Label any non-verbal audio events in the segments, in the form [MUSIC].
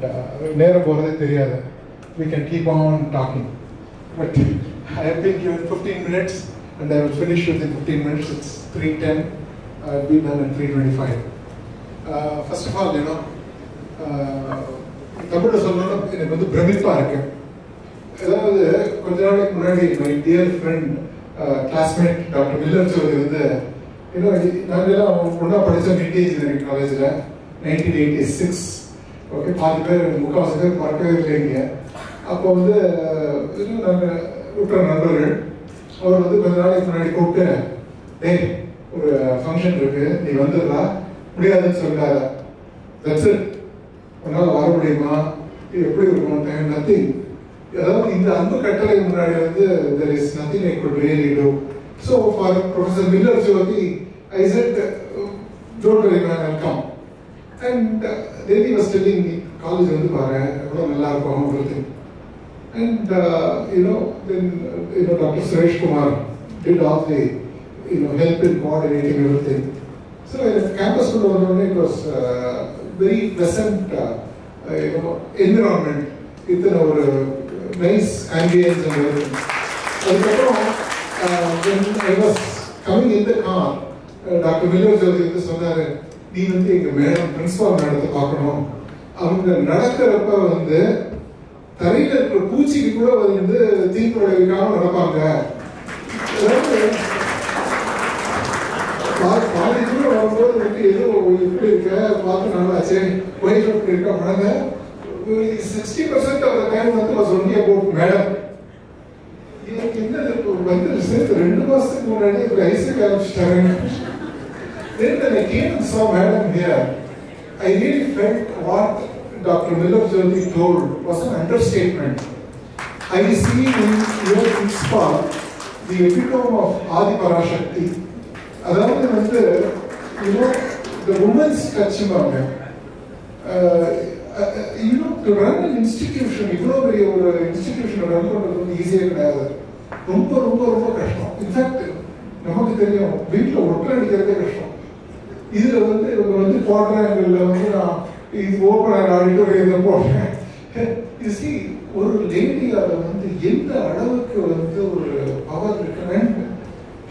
Uh, நேரம் போகிறதே தெரியாது. We can keep on talking. But I have been given 15 minutes and I will finish within 15 minutes. It's 310 I'll be done at 325 uh, first of all you know uh, தமிழில் சொல்லணும் எனக்கு வந்து பிரமிப்பாக இருக்கு. அதாவது கொஞ்ச நாளைக்கு முன்னாடி my dear friend classmate doctor Miller சொல்லி வந்து இன்னும் நாங்கெல்லாம் ஒன்றா படித்தோம் இந்திய இன்ஜினியரிங் காலேஜில் நைன்டீன் எயிட்டி சிக்ஸ் ஓகே பாதி பேர் முக்கால்வாசி பேர் மறக்கவே இல்லைங்க அப்போ வந்து இன்னும் நாங்கள் விட்டுற நண்பர்கள் அவர் வந்து கொஞ்ச நாளைக்கு முன்னாடி கூப்பிட்டு டேய் ஒரு ஃபங்க்ஷன் இருக்கு நீ வந்துடுறா. முடியாதுன்னு சொல்லிட்டாரு. தட்ஸ் இட் உன்னால் வர முடியுமா? இது எப்படி இருக்கும்? டைம் நத்திங் அதாவது இந்த அன்பு கட்டளை முன்னாடி வந்து there is nothing I could really do so far professor Miller Jyothi I said don't worry man welcome and Devi was telling college வந்து பாரு எவ்வளோ நல்லா இருக்கும் everything and uh, you know then uh, you know Dr. Suresh Kumar did all the you know help in coordinating everything. So in campus one it was uh, very pleasant uh, uh, you know environment within our uh, nice ambience and everything. அதுக்கப்புறம் uh, when I was coming in the car doctor Miller Jyothi வந்து சொன்னாரு நீ வந்து எங்க madam principal மேடத்தை பார்க்கணும். அவங்க நடக்கிறப்ப வந்து தரையில இருக்கிற பூச்சிக்கு கூட வந்து தீங்கு விளைவிக்காம நடப்பாங்க. அதாவது காலேஜ்ல வரும்போது வந்து ஏதோ இப்படி இருக்க பார்த்து நல்லாச்சே ஒய்ஃப் எப்படி இருக்கா மனங்க sixty percent of the time வந்து வாஸ் ஒன்லி அபவுட் மேடம். எனக்கு என்ன இப்போ வந்து சேர்த்து ரெண்டு மாசத்துக்கு முன்னாடி இப்போ ஐசிக்கு ஆரம்பிச்சிட்டாங்க. Then when I came and saw Madam here, I really felt what Dr. Miller Jyoti told was an understatement. I see in your principal the epitome of Adi Parashakti. அதாவது வந்து you know the women's touch you know to run an institution இவ்வளோ பெரிய ஒரு institution run பண்ணுறது வந்து ஈஸியாக கிடையாது ரொம்ப ரொம்ப ரொம்ப கஷ்டம் இன்ஃபேக்ட் நமக்கு தெரியும் வீட்டில் ஒட்டை அடிக்கிறதே கஷ்டம் இதுல வந்து இவங்க வந்து குவாட்ராங்கிள் வந்து நான் இது ஓப்பனர் ஆடிட்டோரியத்தில் போடுறேன் [LAUGHS] இது சி ஒரு லேடியால வந்து எந்த அளவுக்கு வந்து ஒரு பவர் இருக்கு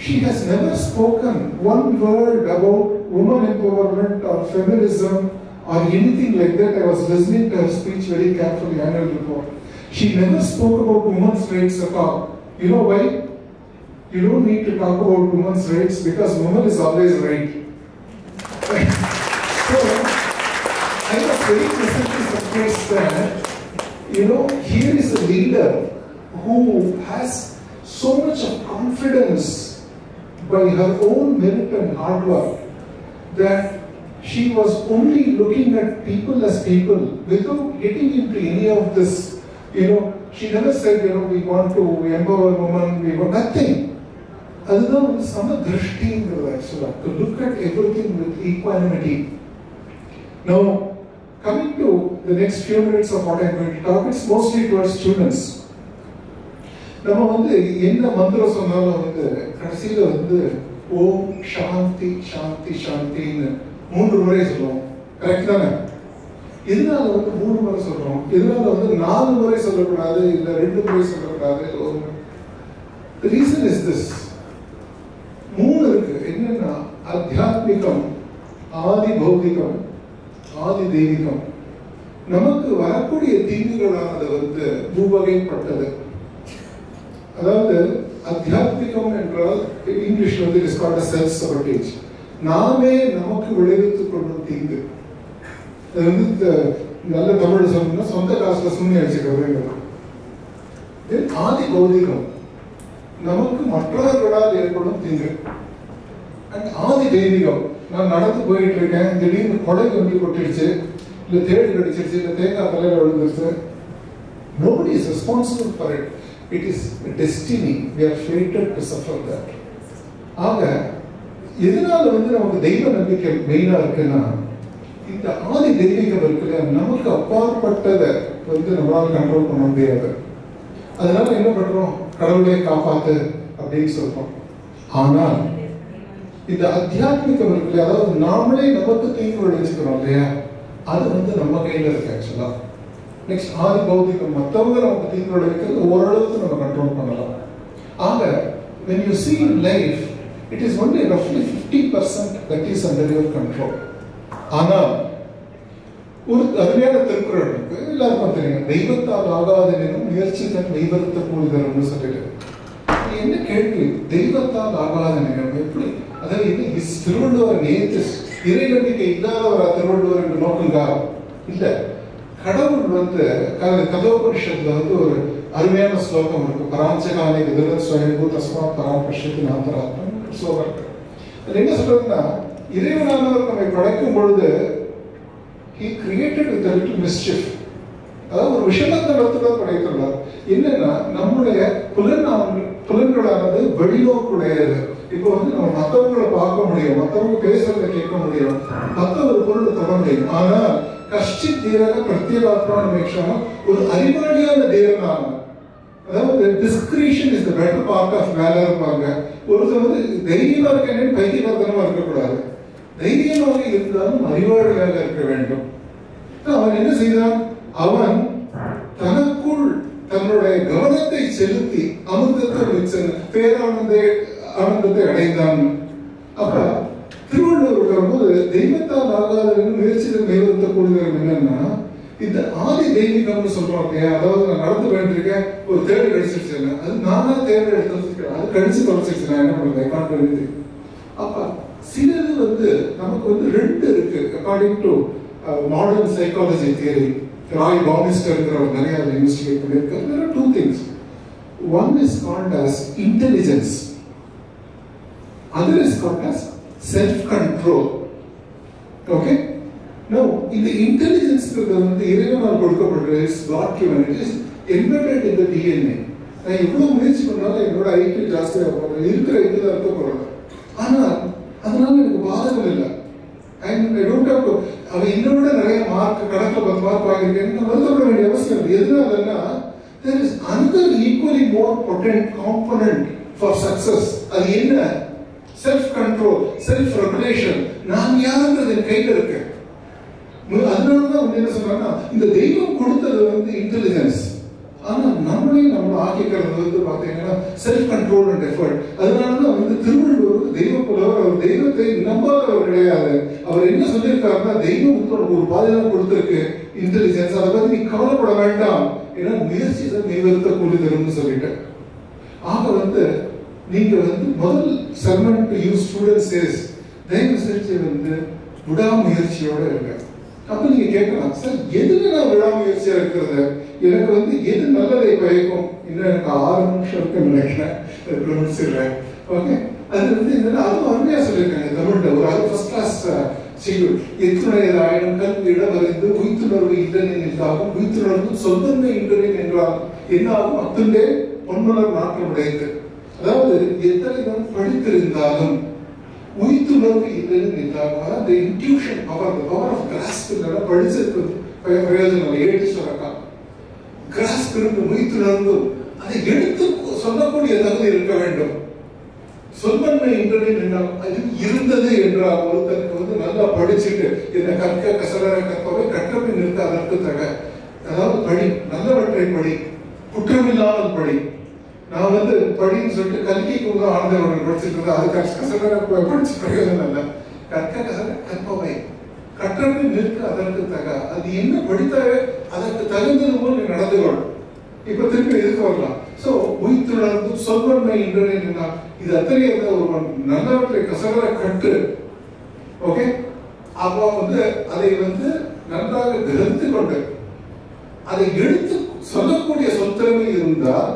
she has never spoken one word about woman empowerment or feminism or anything like that. I was listening to her speech very carefully, annual report. She never spoke about women's rights at all. You know why? You don't need to talk about women's rights because woman is always right. I was very pleasantly surprised that, you know, here is a leader who has so much of confidence by her own merit and hard work that she was only looking at people as people without getting into any of this, you know, she never said, you know, we want to empower women, we want nothing. அதுதான் வந்து சம திருஷ்டிங்கிறது ஆக்சுவலா to look at everything with equality no Coming to the next few minutes of what I'm going to talk, it's mostly towards students. நம்ம வந்து என்ன மந்திரம் சொன்னாலும் வந்து கடைசியில் வந்து ஓம் சாந்தி சாந்தி சாந்தின்னு மூன்று முறை சொல்லுவோம். கரெக்ட் தானே? இதனால வந்து மூணு முறை சொல்றோம்? இதனால வந்து நாலு முறை சொல்லக்கூடாது இல்ல ரெண்டு முறை சொல்லக்கூடாது? ரீசன் இஸ் திஸ் மூணு இருக்கு. என்னன்னா அத்தியாத்மிகம் ஆதி பௌதிகம் ஆதி தெய்வீகம். நமக்கு வரக்கூடிய தீங்குகளானது வந்து மூவகைப்பட்டது அதாவது அத்தியாத்மிகம் என்றால் இங்கிலீஷ் வந்து it is called self sabotage நாமே நமக்கு விளைவித்துக் கொள்ளும் தீங்கு. அது வந்து இந்த நல்ல தமிழ் சொல்லணும்னா சொந்த காசுல சுண்ணி அடிச்சுக்கிறது ஆதி பௌதிகம். நமக்கு மற்றவர்களால் ஏற்படும் தீங்கு. அண்ட் ஆதி தெய்வீகம். நான் நடந்து போயிட்டு இருக்கேன் திடீர்னு கொடை வண்டி கொட்டிடுச்சு. இல்லை தேடி கடிச்சிருச்சு. இல்லை தேங்காய் தலையில் விழுந்துருச்சு. Nobody is responsible for it it is destiny we are fated to suffer that ஆக எதனால வந்து நமக்கு தெய்வ நம்பிக்கை மெயினாக இருக்குன்னா இந்த ஆதி தெய்வீகம் இருக்குல்ல நமக்கு அப்பாற்பட்டதை வந்து நம்மளால் கண்ட்ரோல் பண்ண முடியாது. அதனால என்ன பண்ணுறோம் கடவுளே காப்பாத்து அப்படின்னு சொல்றோம். ஆனால் இந்த அத்தியாத்மிகம் இருக்குல்ல அதாவது நாமளே நமக்கு தீங்கு விளைவிச்சுக்கிறோம் இல்லையா? அது வந்து நம்ம கையில் இருக்கு ஆக்சுவலா நெக்ஸ்ட் ஆதி பௌதிகம் மற்றவங்க நமக்கு தீங்கு விளைவிக்கிறது ஓரளவுக்கு நம்ம கண்ட்ரோல் பண்ணலாம். ஆக when you see in life it is only roughly 50% that is under your control. ஆனால் ஒரு அருமையான திருக்குறள் இருக்கு எல்லாருக்கும் தெரியும். தெய்வத்தால் ஆகாத நிலம் முயற்சி தன் தெய்வத்தை கூடுதல்னு சொல்லிட்டு. என்ன கேள்வி? தெய்வத்தால் ஆகாத நிலம் எப்படி? அதாவது இது இஸ் திருவள்ளுவர் நேத்து இறை நம்பிக்கை இல்லாதவரா திருவள்ளுவர் என்று நோக்குங்க இல்லை. கடவுள் வந்து கதோபனிஷத்துல வந்து ஒரு அருமையான ஸ்லோகம் இருக்கு. பராஞ்சகானை விதர ஸ்வயம்பு தஸ்மா பராம் பஷ்யத்து நாந்தராத்மன் ஸ்லோகம் இருக்கு அது என்ன சொல்றதுன்னா இறைவனானவர் நம்மை படைக்கும் பொழுது he created with little mischief அதாவது ஒரு விஷமத்தனத்துல படைத்துள்ளார் என்னன்னா நம்முடைய புலன் புலன்களானது வெளிநோக்குடையது இப்போ வந்து நம்ம மற்றவங்களை பார்க்க முடியும். மத்தவங்க பேசுறத கேட்க முடியும். மற்ற ஒரு பொருளை தொட முடியும். ஆனா கஷ்டி தீரக பிரத்யேகாத்மான மேக்ஷமா ஒரு அறிவாளியான தேவனான அதாவது discretion is the better part of வேலை இருப்பாங்க ஒருத்தர் வந்து தைரியமா இருக்கேன்னு பைத்தியவர்த்தனமா இருக்கக்கூடாது. தைரியமாக இருந்தாலும் அறிவாளியாக இருக்க வேண்டும். அவன் என்ன செய்தான்? அவன் தனக்குள் தன்னுடைய கவனத்தை செலுத்தி அமிர்தத்தை மிச்சம் பேரானந்த ஆனந்தத்தை அடைந்தான். அப்ப திருவள்ளுவர் வரும்போது தெய்வத்தால் ஆகாதவன் முயற்சிகள் தெய்வத்தை கூடுதல் என்னன்னா இந்த ஆதி தெய்வீகம்னு சொல்றோம் இல்லையா? அதாவது நான் நடந்து வேண்டியிருக்கேன் ஒரு தேர்வு கடிச்சிருச்சு அது நானா தேர்வு எடுத்து அது கடிச்சு தொலைச்சிருச்சு நான் என்ன பண்றது I அப்ப சிலது வந்து நமக்கு வந்து ரெண்டு இருக்கு. According to modern psychology theory Roy பாமிஸ்டர்ங்கிறவர் நிறைய அதை இன்வெஸ்டிகேட் பண்ணியிருக்காரு. There are two things. One is called as intelligence. Other is called as self control okay? Now இந்த இன்டெலிஜென்ஸ் வந்து இறைவனால் கொடுக்கப்படுறது is God given it is embedded in the DNA நான் எவ்வளவு முயற்சி பண்ணாலும் என்னோட ஐக்கியம் ஜாஸ்தியாக போகிறேன் இருக்கிற இதுல இருக்க போகிறேன் ஆனால் அதனால எனக்கு பாதகம் இல்லை. அண்ட் ஐ டோன்ட் ஹவ் அவன் என்னை விட நிறைய மார்க் கணக்கில் பத்து மார்க் வாங்கியிருக்கேன். வருத்தப்பட வேண்டிய அவசியம் இல்லை. எதனாலன்னா there is another equally more potent component for success. அது என்ன? செல்ஃப் கண்ட்ரோல் செல்ஃப் ரெகுலேஷன் நான் யாருன்றது என் கையில் இருக்கு. அதனால தான் என்ன சொல்றாங்கன்னா இந்த தெய்வம் கொடுத்தது வந்து இன்டெலிஜென்ஸ் ஆனால் நம்மளையும் நம்ம ஆக்கிக்கிறது வந்து பார்த்தீங்கன்னா செல்ஃப் கண்ட்ரோல் அண்ட் எஃபர்ட் அதனால தான் வந்து திருவள்ளுவர் தெய்வ புலவர் அவர் தெய்வத்தை நம்பாதவர் கிடையாது. அவர் என்ன சொல்லியிருக்காருன்னா தெய்வம் வந்து உனக்கு ஒரு பாதுகாப்பு கொடுத்துருக்கு. இன்டெலிஜென்ஸ் அதை பத்தி நீ கவலைப்பட வேண்டாம். ஏன்னா முயற்சி தான் தெய்வத்தை கூலி தரும்னு சொல்லிட்டு. ஆக வந்து நீங்க வந்து முதல் செர்மன் யூ ஸ்டூடெண்ட்ஸ் இஸ் தயவு செஞ்சு வந்து விடாமுயற்சியோட இருங்க. அப்ப நீங்க கேட்கலாம் சார் எதுல நான் விடாமுயற்சியா இருக்கிறது? எனக்கு வந்து எது நல்லதை பயக்கும்? இன்னும் எனக்கு ஆறு நிமிஷம் இருக்குன்னு நினைக்கிறேன் கவனிச்சிடுறேன் ஓகே அது வந்து என்னன்னா அதுவும் அருமையா சொல்லியிருக்காங்க தமிழ்ல. ஒரு அது ஃபர்ஸ்ட் கிளாஸ் செய்யுள் எத்துணையது ஆயிரம் கல்வி இடமறிந்து உயிர்த்துணர்வு இல்லைன்னு என்றாகும் உயிர்த்துணர்வு சொந்தமே இன்றேன் என்றாகும் என்னாகும்? அத்துண்டே பொன்னுணர் நாட்டம் உடையது அதாவது எத்தனை தான் படித்திருந்தாலும் உயிர்த்துணர்வு இல்லைன்னு என்றாகும் அதாவது intuition power power of grasp இல்லைன்னா படிச்சிருக்கு பிரயோஜனம் இல்லை சொல்லலாம் கிராஸ்ப் இருந்து உயிர்த்துணர்ந்து அதை எடுத்து சொல்லக்கூடிய தகுதி இருக்க வேண்டும் சொல்வன்மை என்றது என்றால் அது இருந்தது என்றால் ஒருத்தருக்கு வந்து நல்லா படிச்சுட்டு என்ன கற்க கசடர கற்பவை கற்றபின் நிற்க அதற்கு தக அதாவது படி நல்லவற்றை படி குற்றமில்லாமல் படி நான் வந்து படின்னு சொல்லிட்டு கல்கி கூட ஆழ்ந்தவர்கள் படிச்சுட்டு இருந்தா அது கஷ்ட கசடர படிச்சு பிரயோஜனம் இல்லை. கற்க கசட கற்பவை. கற்றது நிற்க அதற்கு தக. அது என்ன படித்தாவே அதற்கு தகுந்தது போல் நீ நடந்து கொள். இப்ப திருப்பி எதுக்கு வரலாம்? சோ உயிர்த்துணர்ந்து சொல்வன்மை என்று என்ன இது அத்தனை ஒரு நல்லவற்றை கசகர கட்டு. ஓகே அப்போ வந்து அதை வந்து நன்றாக கிரகித்து கொண்டு அதை எடுத்து சொல்லக்கூடிய சொத்திறமை இருந்தால்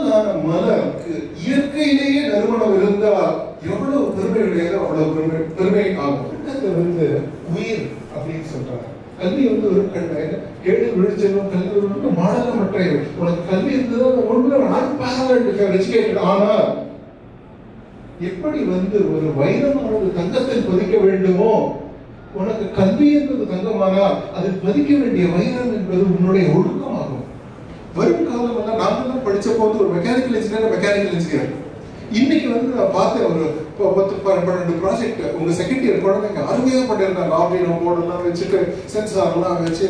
பொன்னாலான மலருக்கு இயற்கையிலேயே நறுமணம் இருந்தால் எவ்வளவு பெருமை உடையதோ அவ்வளவு பெருமை பெருமை ஆகும் வந்து உயிர் அப்படின்னு சொல்றாங்க. கல்வி வந்து ஒரு கல்வி கேடு விழிச்சலும் கல்வி வந்து மாடலமற்ற உனக்கு கல்வி இருந்தது ஒன்று நான் எஜுகேட்டட் ஆனால் எப்படி வந்து ஒரு வைரமானது தங்கத்தில் பதிக்க வேண்டுமோ உனக்கு கல்வி என்பது தங்கமானால் அது பதிக்க வேண்டிய வைரம் என்பது உன்னுடைய ஒழுக்கம் நாங்கெல்லாம் வந்து ஒரு மெக்கானிக்கல் இன்ஜினியர் மெக்கானிக்கல் இன்ஜினியர் இன்னைக்கு வந்து நான் பார்த்தேன் ஒரு இப்போ பத்து பன்னெண்டு ப்ராஜெக்ட் உங்க செகண்ட் இயர் குழந்தைங்க அருமையாக பண்ணியிருந்தாங்க. ஆர்டினோ போர்டெல்லாம் வச்சுட்டு சென்சார்லாம் வச்சு.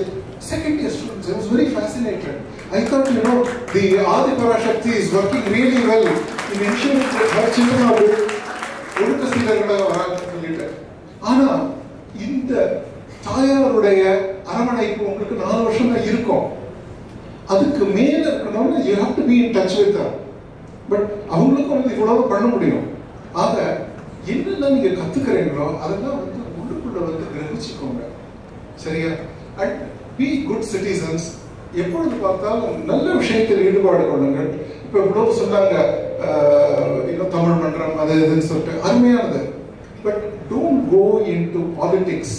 Second year students I very very fascinated. I thought, you know, the Adi Parashakti is working really well. In ensuring that ஒழுக்க சீரர்களாக வராங்கன்னு சொல்லிட்டு. ஆனா இந்த தாயாருடைய அரவணைப்பு உங்களுக்கு நாலு வருஷம் தான் அதுக்கு மேல இருக்கணும்னு you have to be in touch with but அவங்களுக்கும் வந்து இவ்வளவு பண்ண முடியும். ஆக என்னெல்லாம் நீங்க கத்துக்கிறீங்களோ அதெல்லாம் வந்து உள்ளுக்குள்ள வந்து கிரகிச்சுக்கோங்க. சரியா? அண்ட் பி குட் சிட்டிசன்ஸ் எப்பொழுது பார்த்தாலும் நல்ல விஷயத்தில் ஈடுபாடு கொள்ளுங்கள். இப்போ இவ்வளவு சொன்னாங்க இன்னும் தமிழ் மன்றம் அது இதுன்னு சொல்லிட்டு. அருமையானது. But don't go into politics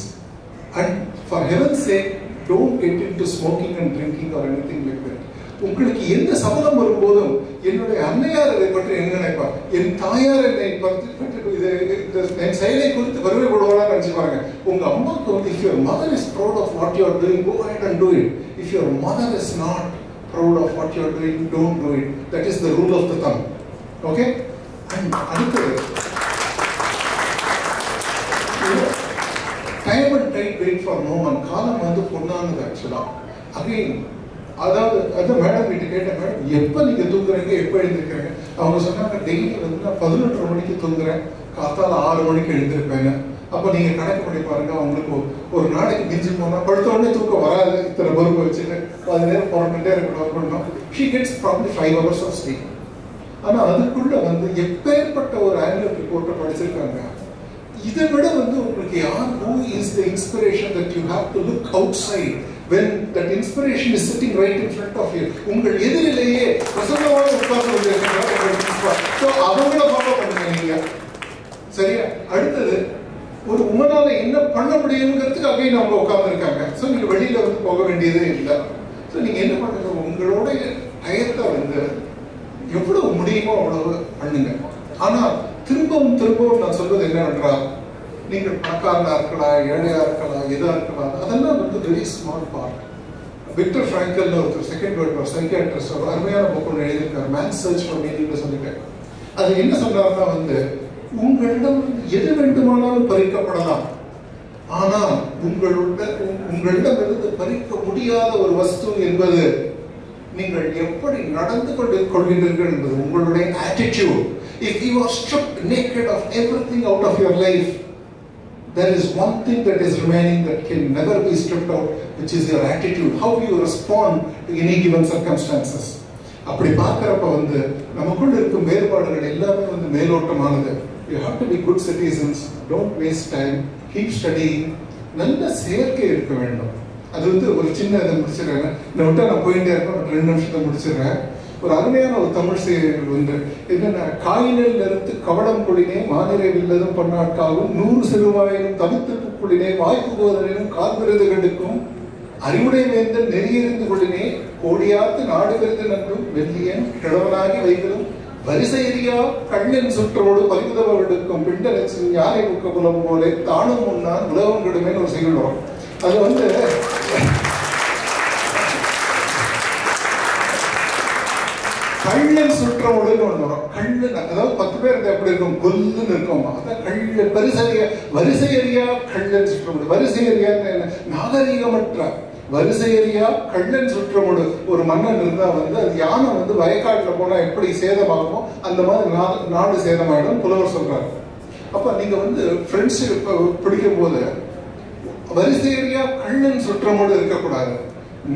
and for heaven sake don't get into smoking and drinking or anything like that உங்களுக்கு எந்த சபதம் வரும்போதும் என்னுடைய அன்னையார் இதை பற்றி என்ன நினைப்பார்? என் தாயார் என்னை பற்றி இது என் செயலை குறித்து வருவை விடுவாளா நினைச்சு பாருங்க. உங்க அம்மாவுக்கு வந்து if your mother is proud of what you are doing go ahead and do it if your mother is not proud of what you are doing don't do it that is the rule of the thumb okay and அடுத்தது time and time wait for no man காலம் வந்து ஆக்சுவலாக again அதாவது அது madam கிட்ட கேட்டேன் madam எப்போ நீங்கள் தூங்குறீங்க எப்போ எழுந்திருக்கிறீங்க? அவங்க சொன்னாங்க டெய்லி வந்து நான் பதினொன்றரை மணிக்கு தூங்குறேன். காத்தால ஆறு மணிக்கு எழுந்திருப்பேங்க. அப்போ நீங்கள் கணக்கு பண்ணி பாருங்க அவங்களுக்கு ஒரு- நாளைக்கு மிஞ்சி போனால் படுத்த உடனே தூக்கம் வராது. இத்தனை பொறுப்பு வச்சுட்டு அது நேரம் புறப்பட்டே இருக்கணும் பண்ணணும் she gets probably five hours of sleep ஆனால் அதுக்குள்ள வந்து எப்பேற்பட்ட ஒரு ஆனுவல் ரிப்போர்ட்டை படிச்சிருக்காங்க. இதை விட வந்து உங்களுக்கு யார் who is the inspiration that you have to look outside when that inspiration is sitting right in front of you உங்கள் எதிரிலேயே பிரசன்னமாக உட்கார்ந்து ஸோ அவங்கள ஃபாலோ பண்ணுங்க நீங்க. சரியா? அடுத்தது ஒரு உமனால என்ன பண்ண முடியுங்கிறதுக்கு அகைன் அவங்க உட்கார்ந்துருக்காங்க. ஸோ நீங்க வெளியில வந்து போக வேண்டியதே இல்லை. ஸோ நீங்க என்ன பண்ணுங்க? உங்களோட டயத்தை வந்து எவ்வளவு முடியுமோ அவ்வளவு பண்ணுங்க. ஆனா திரும்பவும் திரும்பவும் நான் சொல்வது என்னவென்றால் நீங்கள் பணக்காரனா இருக்கலாம் ஏழையா இருக்கலாம் எதா இருக்கலாம் அதெல்லாம் வந்து very small part Viktor Frankl ஒருத்தர் செகண்ட் வேர்ல்ட் வார் சைக்கியாட்ரிஸ்ட் ஒரு அருமையான புக் ஒன்று எழுதியிருக்கார் மேன் சர்ச் ஃபார் மீனிங்னு சொல்லிட்டு. அது என்ன சொல்றாருன்னா வந்து உங்களிடம் எது வேண்டுமானாலும் பறிக்கப்படலாம். ஆனால் உங்களுடன் உங்களிடமிருந்து பறிக்க முடியாத ஒரு வஸ்து என்பது நீங்கள் எப்படி நடந்து கொண்டு கொள்கிறீர்கள் என்பது உங்களுடைய attitude if you are are naked of everything out of your life there is one thing that is remaining that can never be stripped out which is your attitude how you respond to any given circumstances. அப்படி பார்க்கறப்ப வந்து நமக்குள்ள இருக்கும் வேறுபாடுகள் எல்லாமே வந்து மேலோட்டமானது. You have to be good citizens don't waste time keep studying நல்ல செயற்கை இருக்க வேண்டும். அது வந்து ஒரு சின்ன இதை முடிச்சிடுறேன். இந்த விட்டா நான் போயிட்டே இருப்பேன் ஒரு ரெண்டு நிமிஷத்தை முடிச்சிடுறேன். ஒரு அருமையான ஒரு தமிழ் செய்திகள் வந்து என்னென்ன காயினில் நிறுத்து கவடம் கொடினே மாநிலை வில்லதும் பன்னாட்காவும் நூறு சிறுவாயினும் தவித்து குளினே வாய்ப்பு போதனும் கால்விருது கெடுக்கும். அறிவுடை வேந்தன் நெறியறிந்து கொள்ளினே கோடியாத்து நாடு விருது நன்றும் வெள்ளியன் கிழவனாகி வைகளும் வரிசையறியா கண்ணின் சுற்றோடு பரிமுதவ எடுக்கும். பிண்டலட்சுமி யாரை முக்க புலம் போலே தானும் முன்னான் உலகம் கெடுமேன்னு ஒரு செய்கிறோம் அது வந்து கள்ளன் சுற்றமுடன் ஒன்று வரும் கள்ளன் அதாவது பத்து பேர் எப்படி இருக்கும்? கொல்லுன்னு இருக்கும். அதான் கள்ள வரிசைய எரியா கள்ளன் சுற்றமுடு நாகரிகமற்ற. நாகரீகமற்ற வரிசையறியா கள்ளன் சுற்றமுடு ஒரு மன்னன் இருந்தா வந்து அது யானை வந்து வயக்காட்டில் போனா எப்படி சேதமாகும் அந்த மாதிரி நா- நாடு சேதமாயிடும். புலவர் சொல்றாரு. அப்ப நீங்க வந்து ஃப்ரெண்ட்ஷிப் பிடிக்கும் போது வரிசை எரியா கள்ளன் சுற்றமோடு இருக்கக்கூடாது.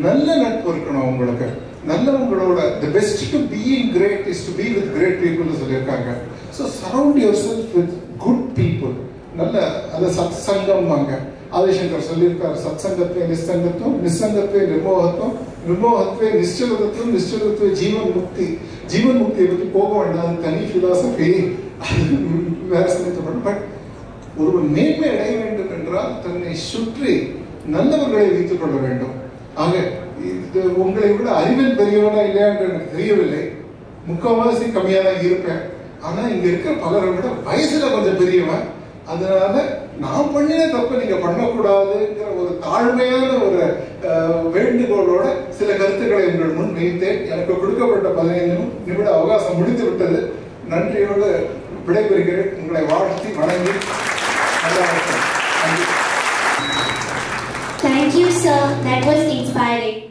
நல்ல நட்பு இருக்கணும் உங்களுக்கு நல்லவங்களோட the best to being great is to be with great பீப்புள்னு சொல்லியிருக்காங்க. So surround yourself with good people நல்ல அந்த சத் சங்கம் சங்கம்பாங்க ஆதிசங்கர் சொல்லியிருக்கார் சத் சங்கத்வே நிஸ்சங்கத்துவம் நிஸ்சங்கத்வே நிர்மோகத்துவம் நிர்மோகத்வே நிச்சலதத்துவம் நிச்சலத்துவ ஜீவன் முக்தி. ஜீவன் முக்தியை பற்றி போக வேண்டாம் தனி ஃபிலாசபி வேற சந்திக்கப்படும் பட் ஒருவன் மேன்மை அடைய வேண்டும் என்றால் தன்னை சுற்றி நல்லவர்களை வைத்துக் கொள்ள வேண்டும். ஆக இது உங்களை விட அறிவில் பெரியவனா இல்லையான்னு எனக்கு தெரியவில்லை. முக்கால்வாசி கம்மியாக தான் இருப்பேன். ஆனால் இங்கே இருக்கிற பலரை விட வயசில் கொஞ்சம் பெரியவன். அதனால நான் பண்ணின தப்பு நீங்கள் பண்ணக்கூடாதுங்கிற ஒரு தாழ்மையான ஒரு வேண்டுகோளோட சில கருத்துக்களை உங்கள் முன் வைத்தேன். எனக்கு கொடுக்கப்பட்ட பதினைந்து நிமிட அவகாசம் முடித்து விட்டது நன்றியோடு விடைபெறுகிறேன். உங்களை வாழ்த்தி வணங்கி Thank you, sir. That was inspiring.